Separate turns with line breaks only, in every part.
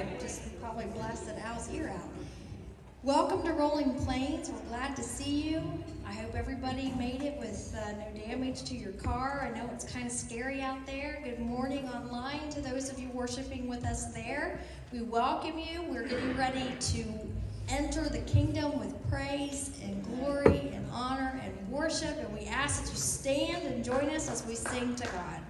I just probably blasted Al's ear out. Welcome to Rolling Plains. We're glad to see you. I hope everybody made it with uh, no damage to your car. I know it's kind of scary out there. Good morning online to those of you worshiping with us there. We welcome you. We're getting ready to enter the kingdom with praise and glory and honor and worship. And we ask that you stand and join us as we sing to God.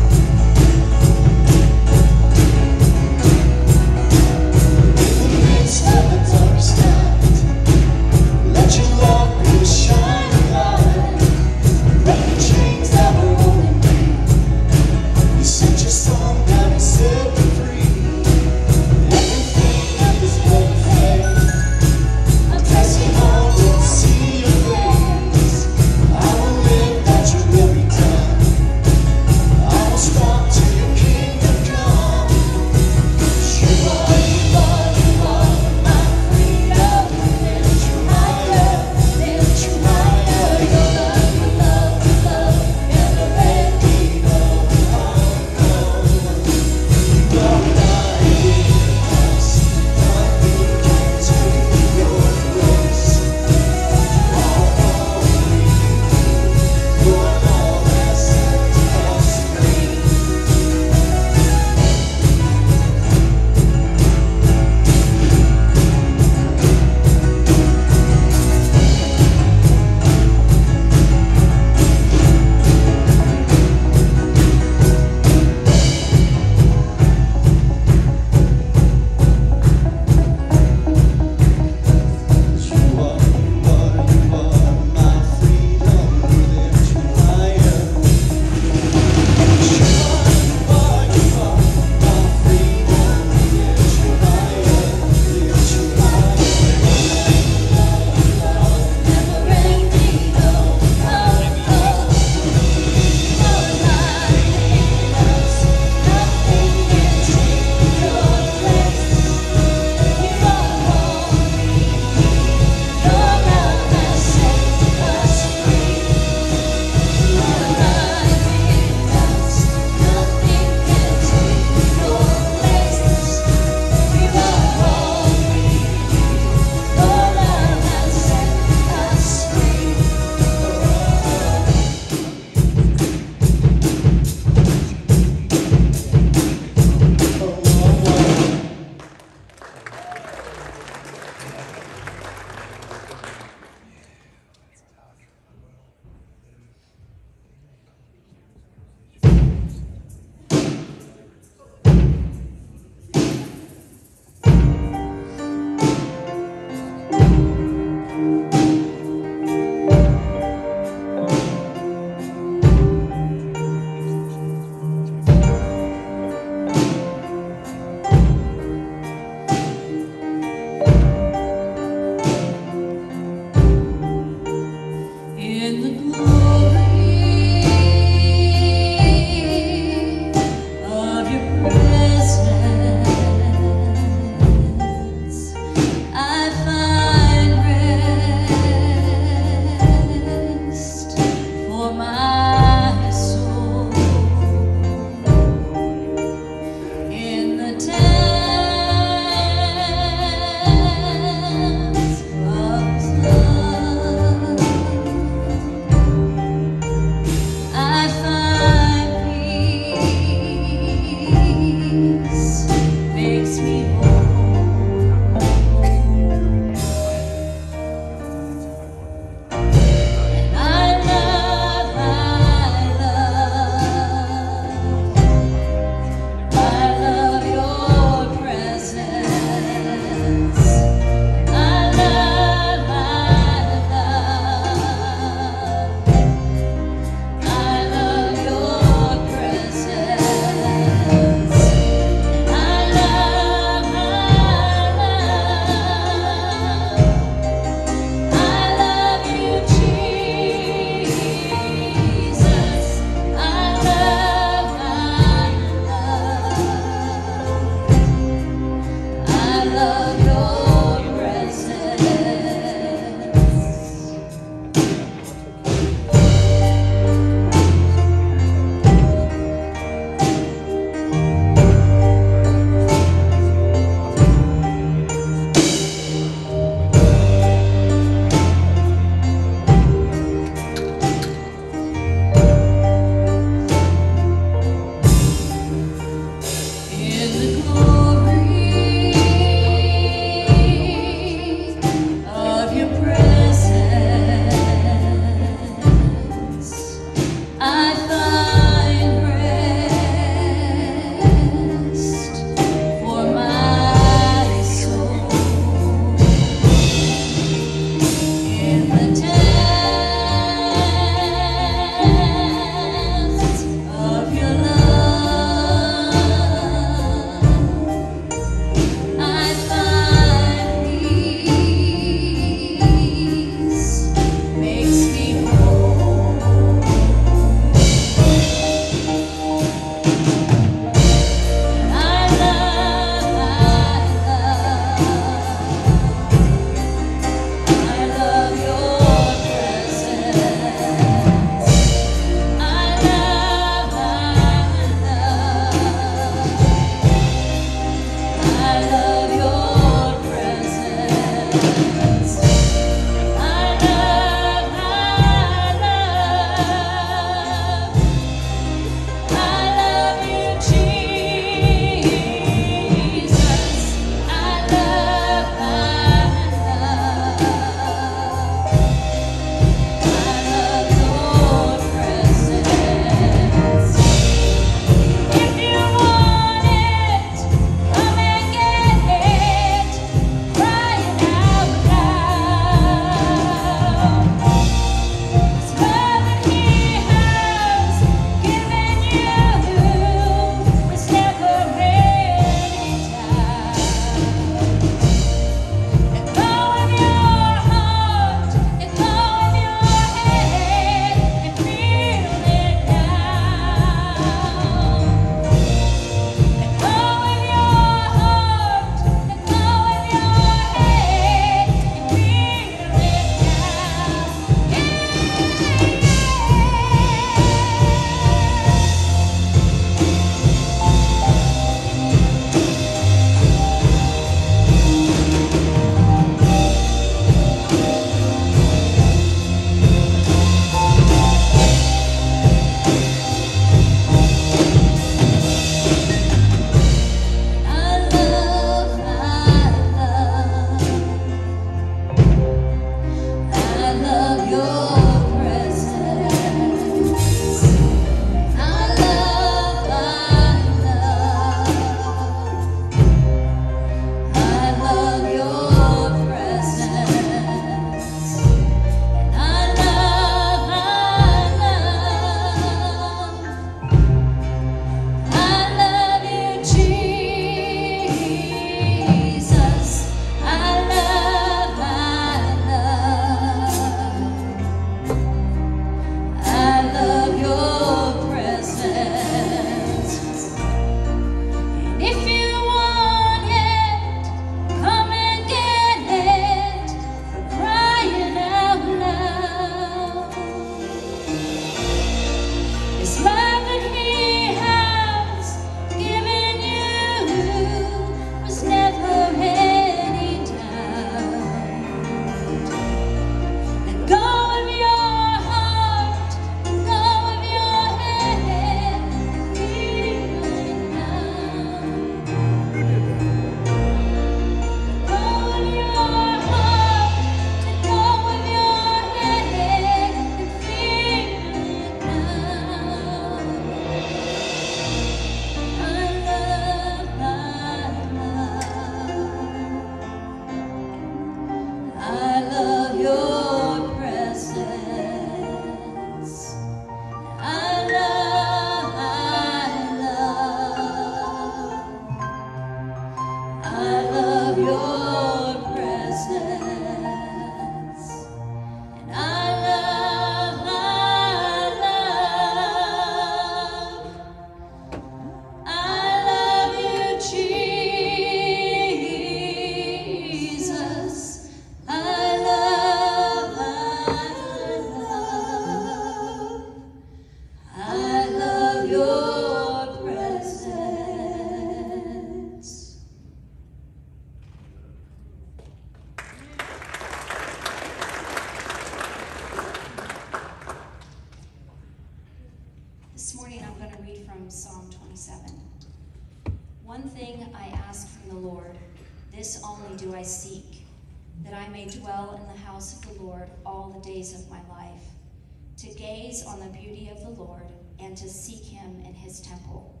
To gaze on the beauty of the Lord and to seek him in his temple.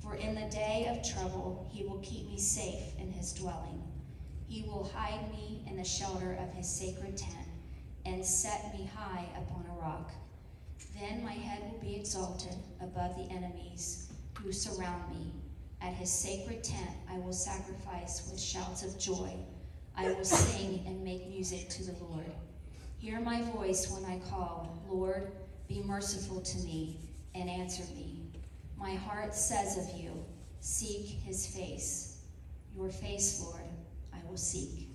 For in the day of trouble he will keep me safe in his dwelling. He will hide me in the shelter of his sacred tent and set me high upon a rock. Then my head will be exalted above the enemies who surround me. At his sacred tent I will sacrifice with shouts of joy. I will sing and make music to the Lord. Hear my voice when I call, Lord, be merciful to me and answer me. My heart says of you, Seek his face. Your face, Lord, I will seek.